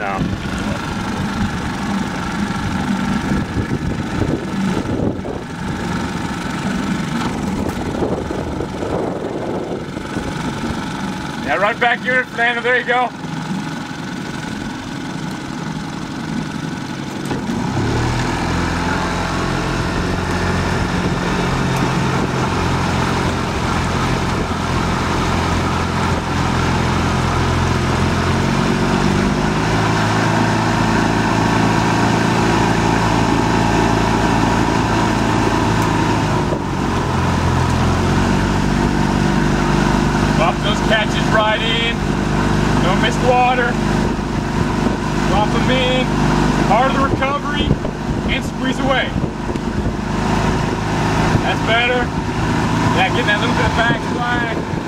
No. Yeah, run back here, Fernando. There you go. Catches right in. Don't miss water. Drop them in. Part of the recovery. And squeeze away. That's better. Yeah, get that little bit of backslide.